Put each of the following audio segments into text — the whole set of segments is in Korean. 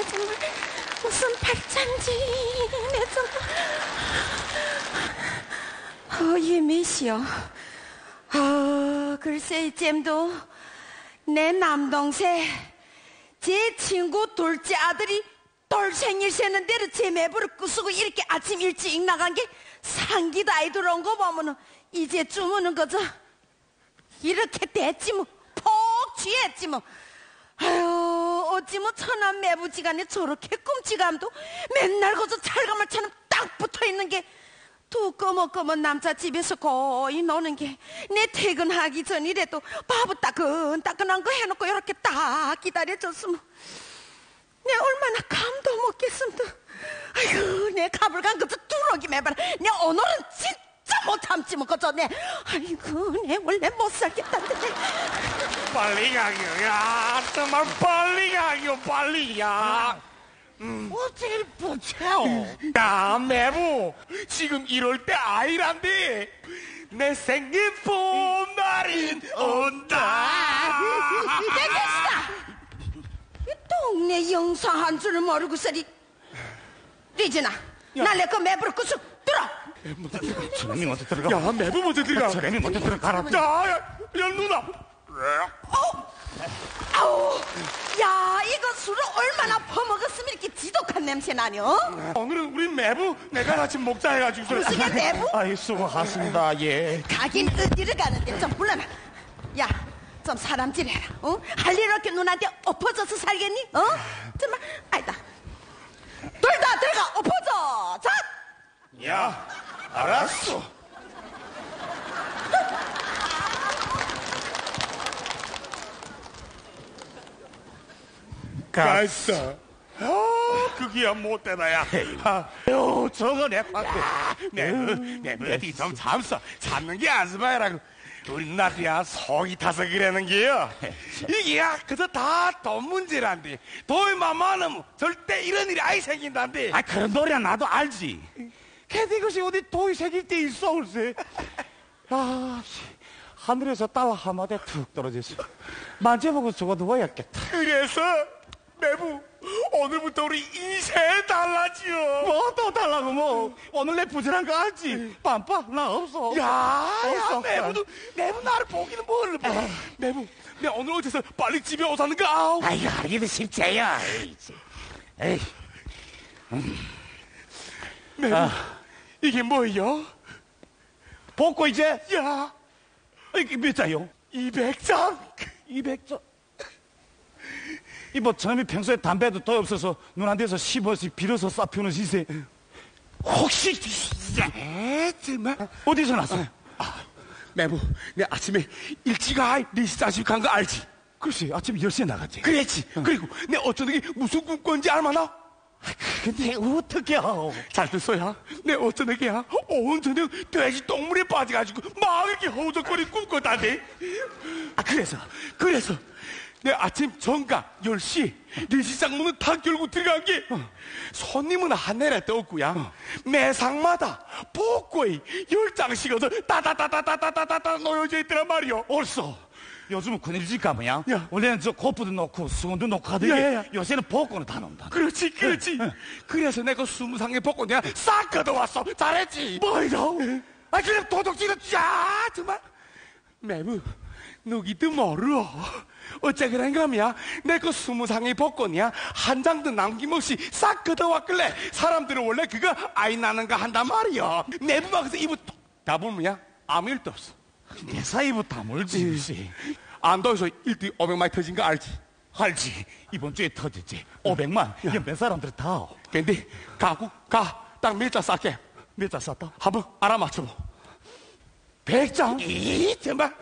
내 정말 무슨 발장지 내 정말 어, 예미시여. 어, 글쎄 이잼도 내 남동생 제 친구 둘째 아들이 돌 생일 세는 대로 제 매부를 부수고 이렇게 아침 일찍 나간 게 상기도 아이 들어온 거 보면은 이제 주무는 거죠. 이렇게 됐지 뭐. 폭 취했지 뭐. 아유 어찌 뭐 천안 매부지간에 저렇게 끔찍함도 맨날 거저 찰가물처럼 딱 붙어있는 게 두 꺼머꺼먼 남자 집에서 거의 노는 게 내 퇴근하기 전이라도 바보 따끈따끈한 거 해놓고 이렇게 딱 기다려줬으면 내 얼마나 감도 먹겠습니다. 아이고 내 가불간 그저 뚜러기 매봐라. 내 오늘은 진짜 못 참지 뭐 그저 내 아이고 내 원래 못 살겠다는데 빨리 가요. 야, 정말 빨리 가요. 빨리 야. 어떻게 붙여요? 야, 매부. 지금 이럴 때 아이란데. 내 생일 봄날이 온다. 이 동네 영상한 줄을 모르고 서리 리진아 날래 그 매부를 들어 저놈이 먼저 들어가. 야, 매부 먼저 들어가. 저놈이 먼저 들어가라. 야, 야, 야, 누나. 아우 야 이거 술을 얼마나 퍼먹었으면 이렇게 지독한 냄새 나냐 어? 오늘은 우리 매부 내가 같이 먹자 해가지고. 무슨 게 매부? 아이 수고하십니다. 예. 가긴 어디를 가는데 좀 불러놔 야 좀 사람질 해라 어? 할일 없게 누나한테 엎어져서 살겠니? 어? 정말 아니다 둘 다 들어가 엎어져 자 야, 알았어. 갔어. 아, 그게야 못되다, 야. 아 유, 저거 내 파트. 내, 내 어디 좀 참서. 참는 게 안쓰바야라고. 우리 누나들이야 속이 타서 그러는 게요. 이게 야, 그저 다 돈 문제란데. 돈만 많으면 절대 이런 일이 아이 생긴단데. 아, 그런 노래 나도 알지. 걔도 이것이 어디 도이 새길 때 있어, 글쎄. 아, 씨. 하늘에서 달러 한마디 툭 떨어졌어. 만져보고 저거 누워야겠다. 그래서 매부 오늘부터 우리 인생 달라지요. 뭐 또 달라고 뭐. 오늘 내 부지런 거 알지? 빰빠, 나 없어. 야, 야, 없어. 매부도 매부 나를 보기는 뭐를 봐. 매부, 내가 오늘 어째서 빨리 집에 오자는가? 아이고, 알기도 쉽지요. 에이, 에이. 매부, 아. 이게 뭐요? 벗고 이제, 야, 이게 몇 자요? 200장. 200자. 이뭐 저놈이 평소에 담배도 더 없어서 눈 안 돼서 씹어서 빌어서 싸 피우는 시세. 혹시 에, 정말. 어디서 났어? 매부, 내 아침에 일찍 아, 리시 자식 간 거 알지? 글쎄, 아침 10시에 나갔지. 그랬지. 그리고 내 어쩌는 게 무슨 꿈 꾼지 알마나? 근데 어떻게 하오? 잘 듣어야. 내 어쩌는 게야. 온 저녁 돼지 똥물에 빠져가지고 막 이렇게 허우적거리 꿈꿨다네. 아, 그래서? 그래서 내 아침 정각 10시 리시장 문을 탁 열고 들어간 게 손님은 한 내라도 없고야 매상마다 복고에 열 장씩 얻어 따다다다다다다다 놓여져 있더란 말이오 옳소. 요즘은 그늘질까 뭐야? 야. 원래는 저 코프도 놓고 수건도 놓고 하더니 야, 야, 야. 요새는 복권을 다 놓는다. 그렇지 그렇지. 그래서 내가 스무 상의 복고 내가 싹 걷어왔어. 잘했지? 뭐이러 아 그냥 도둑질은 야 정말. 매부 누기도 모르어. 어째 그런가 하면 내그 스무 상의 복권이야. 한 장도 남김없이 싹 걷어왔길래 사람들은 원래 그거 아이 나는 거 한단 말이야. 내부막 그래서 입을 다 보면 야? 아무 일도 없어 내 사이부 다물지. 글쎄. 안도에서 1등 500만이 터진 거 알지 알지. 이번 주에 터졌지. 500만. 연변 사람들 다. 오. 근데 가고 가딱 밀자 쌀게 몇자 쌌다? 한번 알아맞혀보. 백장? 이, 정말.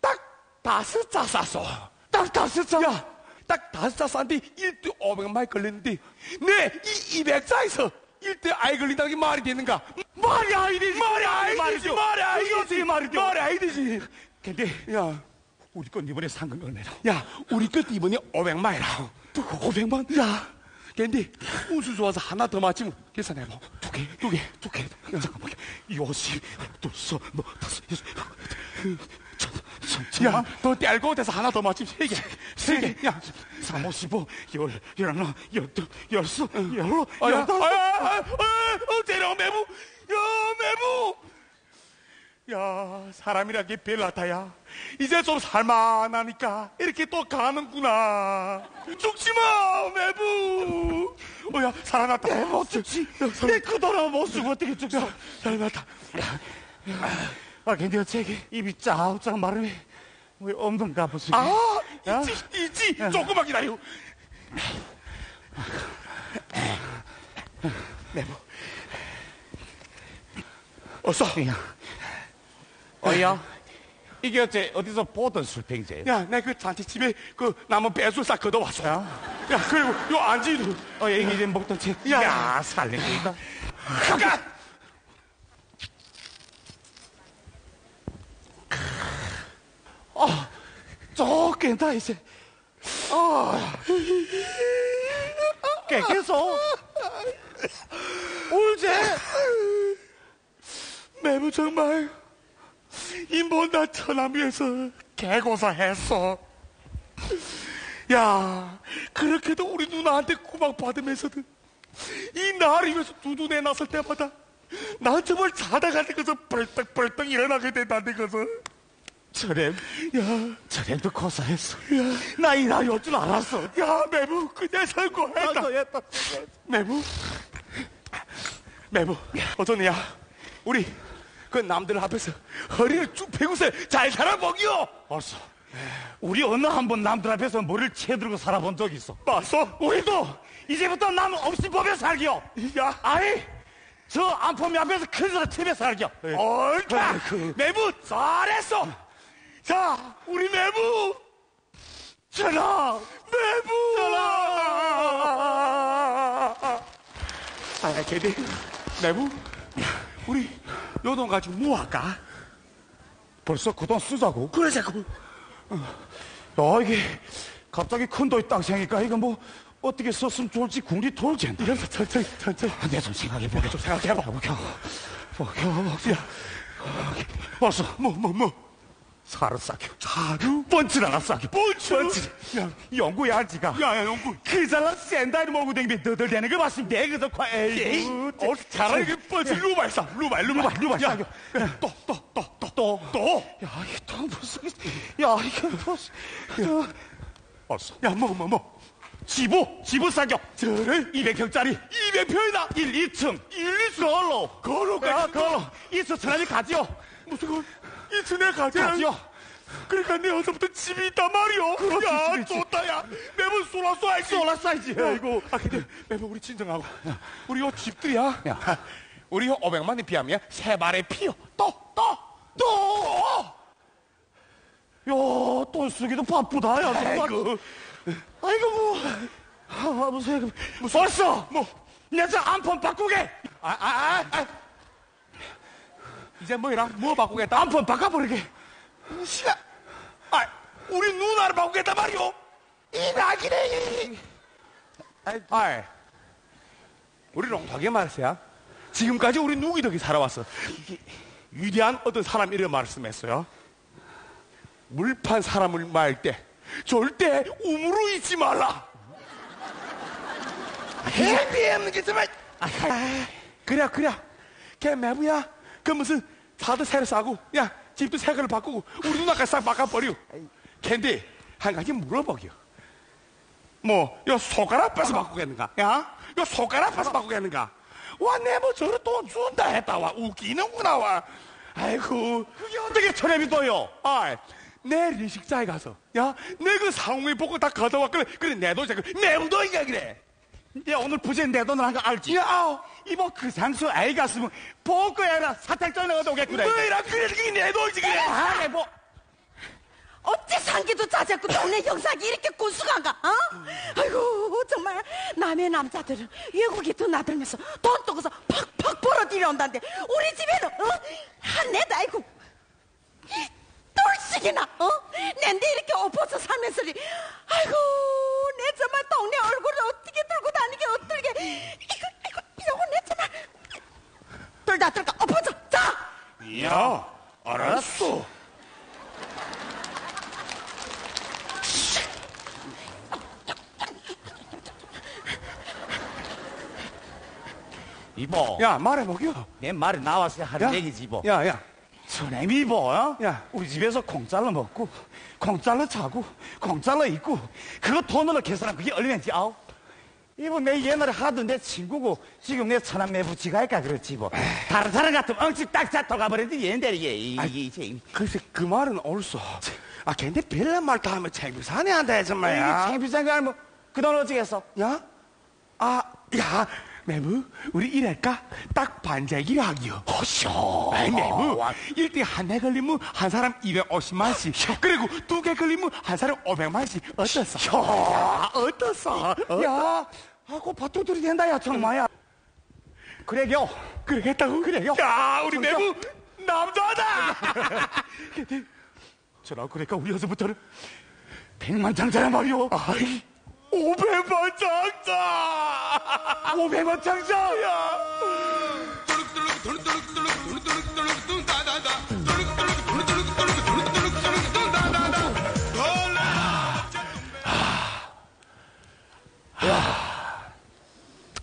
딱 다섯 자 쌌어. 딱 다섯 자? 야, 딱 다섯 자 쌌는데 1대 500만이 걸렸는데, 네, 이 200자에서 1대 아이 걸린다는 게 말이 되는가? 말이 아이 되지. 말이 아이 되지. 말이 아이 이게 어떻게 말이 돼? 말이 아이 되지. 근데 야, 우리 건 이번에 상금 얼마라? 야, 우리 끝 이번에 500만이라. 500만? 야, 근데 운수 좋아서 하나 더 맞추면 계산해봐. 두 개, 두 개. 두 개. 잠깐만. 요시, 둘, 서, 뭐, 다섯, 여섯, 야, 너 떼알고 돼서 하나 더 맞춤 세 개. 세 개. 야, 삼오십오, 열, 열하나, 열두, 열수, 열로, 아, 야, 열다섯. 아, 아, 아, 어, 대령 매부. 야, 매부. 야, 사람이란 게 별나타야. 이제 좀 살만하니까 이렇게 또 가는구나. 죽지 마, 매부. 어, 야, 살아났다. 못 죽지. 내 그동안 못 죽어 어떻게 죽어? 살아났다. 아, 근데 어째 입이 쫙쫙 마르네. 왜 없는가 보지? 아, 야? 있지, 있지. 조금만 기다려. 매부. 어서. 야. 어야, 이게 어째 어디서 보던 술팽제? 야, 내그 잔치 집에 그 남은 배술사 걷어 왔어. 야, 야, 그리고 요 안지도. 어, 여기 이제 먹던 책. 야. 야, 살리겠다. 잠깐! 쪼깬다, 이제. 아, 깨끗어. 울제? 매부 정말 인본다 천암 위에서 개고사했어. 야, 그렇게도 우리 누나한테 구박 받으면서도 이 나를 위해서 두둔해 놨을 때마다 난 정말 자다가 되고서 벌떡벌떡 일어나게 된다는 것을. 저렴, 야, 저렴도 고사했어. 나 이 나이 올 줄 알았어. 야, 매부 그냥 선고했다. 했다. 매부, 매부, 어쩌냐? 우리 그 남들 앞에서 허리를 쭉 펴고서 잘 살아먹여. 벌써. 우리 어느 한 번 남들 앞에서 머리를 채들고 살아본 적 있어. 맞어? 우리도 이제부터 남 없이 법에 살기요. 야, 아니, 저 안포미 앞에서 큰 사람 집에 살기요. 옳다. 아이고. 매부 잘했어. 자, 우리 매부. 전화, 매부. 전화. 아, 걔들 매부. 우리 요 돈 가지고 뭐 할까? 벌써 그 돈 쓰자고? 그러자고. 야, 이게 갑자기 큰 돈이 딱 생기니까 이거 뭐 어떻게 썼으면 좋을지 궁리 돌젠다. 이러면서 천천히, 천천히. 내좀 생각해보게. 좀 생각해봐. 보겨. 보겨. 야, 벌써 뭐, 뭐, 뭐. 사르 싸겨. 뻔치를 하나 싸겨. 뻔치? 야, 영구의 알지가. 야, 야, 영구. 그 잘난 샌다이를 몰고 댕기면 너덜대는 거 봤으면 내가 더 과, 에이. 어, 잘하게 뻔치 루발 싸. 루발, 루발. 루발 야, 싸겨. 또, 또, 또, 또. 또. 또. 야, 이게 또 무슨, 야, 이게 무슨, 저, 벌써. 야, 뭐, 뭐, 뭐. 지부, 지부 싸겨. 저래? 200평짜리. 200평이다. 1, 2층. 1, 2층. 걸로. 야, 걸로. 있어, 천원이 가지요. 무슨 걸? 이천에 가자. 가지요. 그러니까 내 어서부터 집이 있단 말이오. 그렇지, 야, 집이 있지. 좋다, 야. 매번 쏘라 쏘야지. 쏠라 싸이지. 아이고. 아, 근데 매번 우리 진정하고. 우리 요 집들이야. 야. 우리 요 500만에 비하면 세 발의 피요. 또, 또, 또. 야, 돈 쓰기도 바쁘다, 야, 정말. 아이고. 아이고, 뭐. 아, 무슨, 뭐, 벌써! 뭐. 내저 안폰 바꾸게! 아, 아, 아, 아. 이제 뭐이랑 뭐 바꾸겠다? 안폰 바꿔버리게! 시간. 아, 우리 누나를 바꾸겠단 말이오. 이 낙이네. 아이, 우리 롱하게 말했어요. 지금까지 우리 누구 덕에 살아왔어. 이게 위대한 어떤 사람 이름 말씀했어요. 물판 사람을 말 때 절대 우물로 잊지 말라. 해비 없는 게 정말. 아, 그래 그래. 걔 매부야. 그 무슨 차도 새로 사고, 야 집도 새 걸로 바꾸고 우리 누나까지 싹 바꿔버려. 캔디 한 가지 물어보겨. 뭐, 요 손가락 빼서 바꾸겠는가? 야? 요 손가락 빼서 바꾸겠는가? 와, 내 뭐 저를 돈 준다 했다, 와. 웃기는구나, 와. 아이고, 그게 어떻게 천엽이 떠요? 아, 내 리식자에 가서, 야, 내 그 상위 보고 다 걷어와. 그래, 그래, 내 돈이 그 내부도인가, 그래. 야, 오늘 부재 내 돈을 한 거 알지? 야, 아우, 이모 그 상수 아이 갔으면 보고 해라 사택 전에 얻어오겠구나. 뭐이라, 그래, 그게 내 돈이지, 그래. 아, 내 뭐. 어째 상기도 자작고 동네 형사기 이렇게 구수한가? 어? 아이고 정말 남의 남자들은 외국에 더 나들면서 돈 떠고서 팍팍 벌어들여 온다는데 우리 집에는 어? 한내다 아이고 똘씩이나 어? 낸데 이렇게 엎어서 살면서리 아이고 내 정말 동네 얼굴을 어떻게 들고 다니게 어떻게 덜다 덜까 엎어져 자 야, 알았어. 이보. 야, 말해보기요. 내 말이 나와서 하는 얘기지, 이보. 야, 야. 선생님, 이보, 어? 야, 우리 집에서 공짜로 먹고, 공짜로 자고, 공짜로 입고, 그거 돈으로 계산하면 그게 얼마인지 아우? 이보, 내 옛날에 하던 내 친구고, 지금 내 천안 매부지가 할까 그렇지, 이보. 다른 사람 같으면 엉치 딱 잡고 가버렸지, 얘네들이, 이게, 이게. 글쎄, 그 말은 옳소. 아, 걔네 별난 말다 하면 챙비사네 한다 해서 말이야. 거 알면, 그돈 어떻게 했어? 야? 아, 야, 매부, 우리 이럴까? 딱 반자기를 하기요. 허쇼. 아이, 매부, 와. 일대한 해 걸리면 한 사람 250만씩. 그리고 두 개 걸리면 한 사람 500만씩. 어떻소? 야, 어떻소? 어? 야, 하고 밭도들이 된다, 야, 정말야. 그래요. 그러겠다고? 그래요. 야, 우리. 매부, 남자다! 저라, 그러니까 우리 여서부터는 백만장자란 말이오. 아이, 500만 장자! 500원 장자! 야!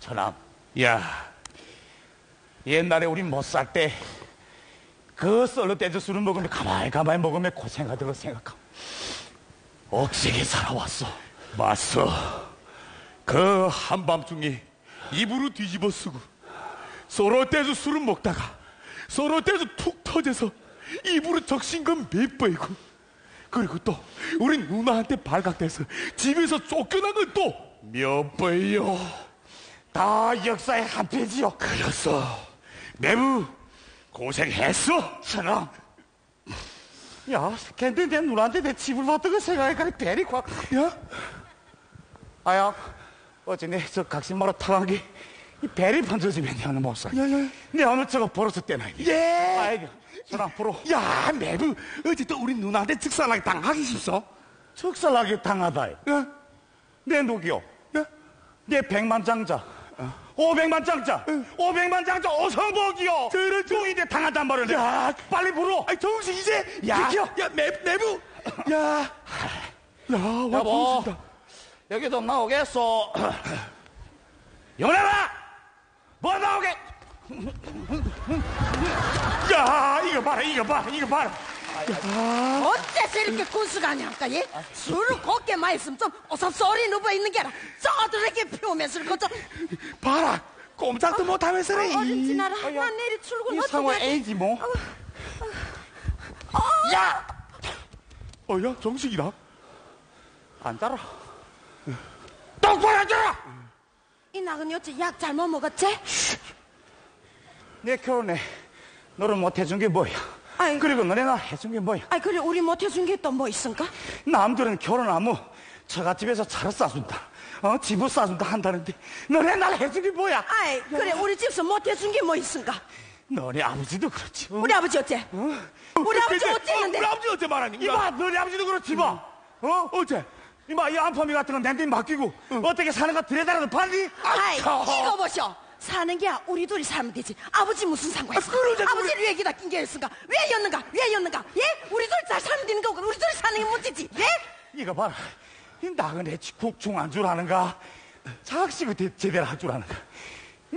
저남, 야, 옛날에 우리 못 살 때, 그 썰로 떼져 술을 먹으면 가만히 가만히 먹으면 고생하던 거 생각하고, 억세게 살아왔어. 맞어. 그 한밤중에 입으로 뒤집어 쓰고 서로 떼서 술을 먹다가 서로 떼서 툭 터져서 입으로 적신 건 몇 번이고 그리고 또 우리 누나한테 발각돼서 집에서 쫓겨난 건 또 몇 번이요. 다 역사의 한 페이지요. 그랬어. 매부 고생했어. 저남. 야, 걔한테 내 누나한테 내 집을 받던 거 생각하니까 배리 확. 야, 아야, 어제 내저 각신마로 게, 이 배를 번져지면 내 오늘 못 살. 야, 야. 내 오늘 저거 벌어서 떼나. 이게. 예. 아이고, 저랑 프로. 야, 매부 어제 또 우리 누나한테 즉살하게 당하기 싶소. 적살하게 당하다. 야, 내 누기요. 야. 내 백만 장자. 오백만 장자. 오백만 장자 오성복이요. 저런, 저- 누이인데 당하단 말을. 야, 빨리 불어. 아이 정신 이제 야. 지켜. 야 매, 매부 야, 야, 와 여보. 정신다. 여기 좀 나오겠소. 영원해라! 뭐 나오게? 야 이거 봐라 이거 봐라 이거 봐라. 어째서 이렇게 군수가냐니까 예? 술을 곱게 마셨으면 좀 어서 쏘리 누워 있는 게라 쪼들하게 피우면서 그저 봐라 꼼짝도 못하면서 그래. 어린 지나라 난 내일 출근 이 어떻게 상황? A지 뭐. 야, 어야 정식이다. 앉아라. 똑바로 앉아라. 이 나그네 어째 약 잘못 먹었지? 내 결혼에 너를 못 해준 게 뭐야? 아이, 그리고 너네 나 해준 게 뭐야? 아이 그래 우리 못 해준 게 또 뭐 있습니까? 남들은 결혼하면 처갓집에서 차를 싸준다. 어, 집을 싸준다 한다는데 너네 날 해준 게 뭐야? 아이 그래 우리 집에서 못 해준 게 뭐 있습니까? 너네 아버지도 그렇지. 어? 우리 아버지 어째? 우리 아버지 어째는데? 우리 아버지 어째 말하니? 이봐, 너네 아버지도 그렇지, 봐. 어? 어째? 이봐, 이 안파미 같은 건 내한테 맡기고, 어떻게 사는가 들여다라도 봤니? 아이 저. 이거 보쇼 사는 게 우리 둘이 살면 되지 아버지 무슨 상관 있어 아, 그러자, 아버지를 왜 여기다 낀 게였을까 왜였는가 왜 였는가 예 우리 둘이 잘 살면 되는 거고 우리 둘이 사는 게 문제지 예 이거 봐라. 이 나그네 국중 안 줄 아는가? 작식을 대- 제대로 할 줄 아는가?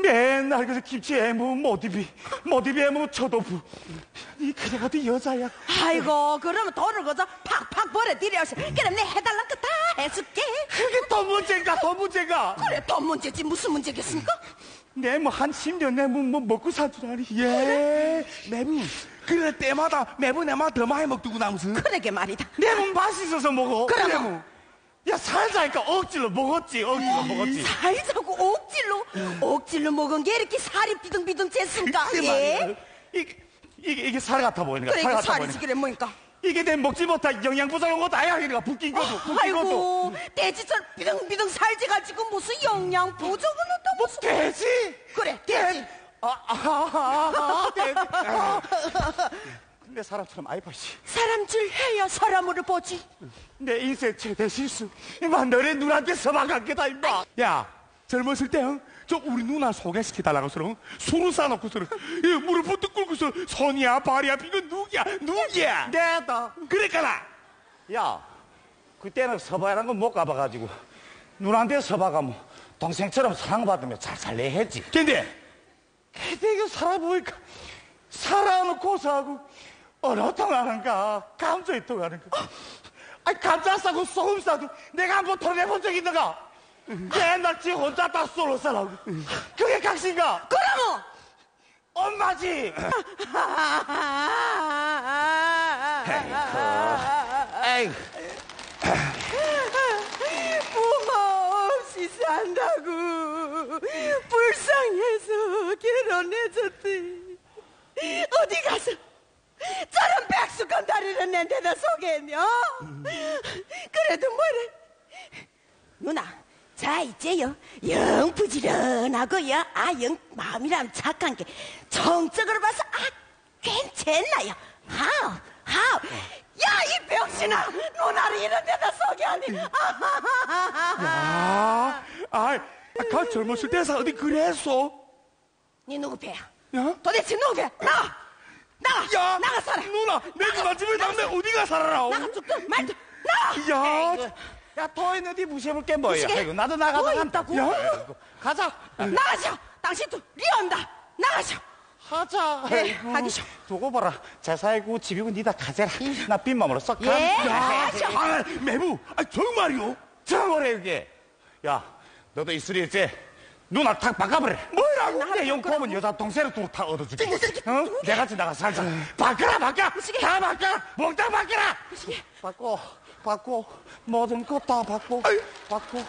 맨날 그래서 김치 애무, 모디비, 모디비 애무, 초도부. 이 그래 가도 여자야. 아이고 그러면 돈을 거저 팍팍 벌어들여서 그럼 내 해달란 거 다 해줄게 그게 더 문제인가, 더 문제가? 그래 돈 문제지 무슨 문제겠습니까 내뭐한 10년 내 뭐, 뭐 먹고 살줄 아니? 예, 매부. 그래 때마다 매부 내만 더 많이 먹두고 남수. 그러게 말이다 내몸 맛있어서 먹어. 그럼. 내 살자니까 억지로 먹었지, 억지로 먹었지. 살자고 억질로 억질로 먹은 게 이렇게 살이 비등비등 쨌습니까 글쎄 예 말이야. 이게, 이게, 이게 살 같아 거야. 그래 살 이게 같아 살이지. 그래 뭐니까 이게 내 먹지 못한 영양 부족한 것도 아야. 그러니까 붓긴 것도, 붓긴 것도. 아이고 돼지처럼 비등비등 살찌가지고 무슨 영양 부족은 없다 무슨 돼지? 그래 돼지 아, 아, 아, 아, 돼지. 아. 근데 사람처럼 씨. 사람질 해야 사람으로 보지 내 인생 최대 실수. 임마, 너네 눈한테 서방한 게다, 임마. 야, 젊었을 때, 응? 저 우리 누나 소개시켜달라고 서로 술을 싸놓고 서로 이 무릎 부터 꿇고서 손이야 발이야 이거 누구야 누구야 내다. 그러니까 야, 그때는 서바라는 건못 가봐가지고 누나한테 서바 가면 동생처럼 사랑받으며 잘 살래 했지. 근데 내가 살아보니까 살아는 고소하고 어느 통하는가? 감정이 통하는가 아 감자 싸고 소금 싸도 내가 한번 털어내본 적 있는가? 맨날 지 혼자 다 쏠로 살라고 그게 각신가? 그러면 엄마지! 에이 부모 없이 산다고 불쌍해서 결혼해줬지 어디 가서 저런 백숙한 다리를 내 데다 소개했냐? 그래도 뭐래? 누나 자 이제요. 영 부지런하고요. 아영 마음이람 착한 게 정적으로 봐서 아 괜찮나요? 하우 하우 야이 병신아 누나를 이런 데다 소개하니. 아, 아, 아까 젊었을 때서 어디 그랬어? 니 누구 배야? 야? 도대체 누구 배야 나가 나가 야, 나가 살아 누나, 내 누나 집에 남매 어디가 살아라? 나가 죽든 말든 나가 야, 야, 더 있는데 무시해볼 게 뭐야? 무시해? 아이고, 나도 나가자. 뭐 간다. 있다고? 야, 아이고, 가자. 나가셔 당신도 리온다 나가셔 하자. 예, 아이고, 하기쇼. 두고 봐라. 잘 살고 집이고 니다 가져라. 나 빈맘으로 썩 가. 예. 야, 아, 매부, 아, 정말이요? 정말해, 이게. 야, 너도 이슬이 있지? 누나 탁 바꿔버려. 뭐라고? 내 용품은 여자 동생을 또다 얻어줄게. 어? 내가 같이 나가 살자. 바꿔라, 바꿔. 다 바꿔. 몽땅 바꿔라. 바꿔, 바꿔. 모든 것 다 바꿔. 바꿔,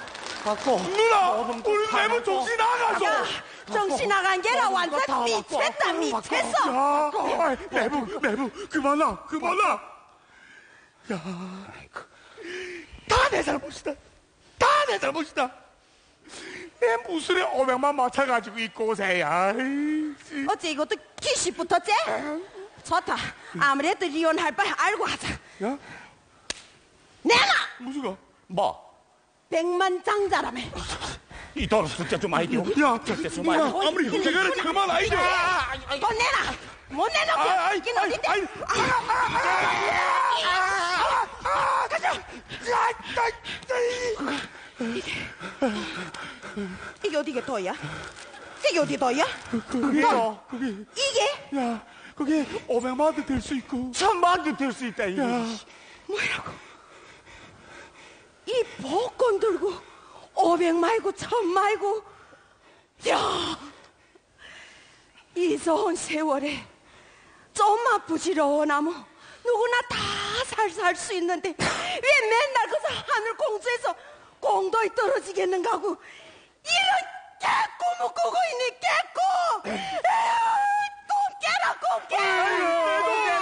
바꿔. 누나, 우리 바꿔. 정신 나가서. 야 정신 나간 게라 완전 다 미쳤다. 미쳤어 야, 아, 매부, 매부, 그만아, 그만아. 야, 다 내 잘못이다. 다 내 잘못이다. 내 무술에 오백만 맞춰가지고 이 고생야. 아이씨. 어째 이것도 기시 붙었지? 좋다 아무래도 리온할 바 알고 하자 야, 내가 무슨 거? 뭐? 백만 장자라며 이돈 숫자 좀 띄워. 야, 숫자 좀 많이 아무리 형제가는 그만 아이죠. 돈 내놔 못 내놓게 아이, 아이, 이긴 아이, 어딘데 아이, 아, 가자. 야, 나, 이게 어디게 더야? 이게 어디 더야? 그게요. 그게, 이게 야, 그게 오백만 원도 될 수 있고. 천만도 될 수 있다, 이게. 야, 뭐라고? 이 복권 들고 오백 말고 천 말고 야! 이 좋은 세월에 좀만 부지런하면 누구나 다 살 살 수 있는데 왜 맨날 그저 하늘 공주에서 공도에 떨어지겠는가 하고 이런 개꿈을 꾸고 있네 개꿈 에휴 꿈 깨라 꿈 깨.